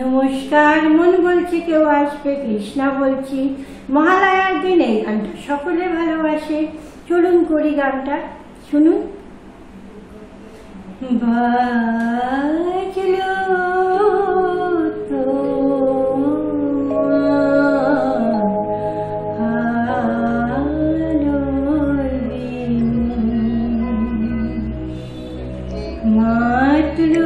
নমস্কার, মন বলছি কেউ আসবে, কৃষ্ণা বলছি। মহালয়ার দিন এই গানটা সকলে ভালোবাসে। চলুন করি গানটা, শুনুন। বাজলো ಮಾತೃ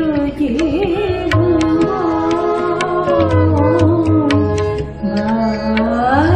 Uhum.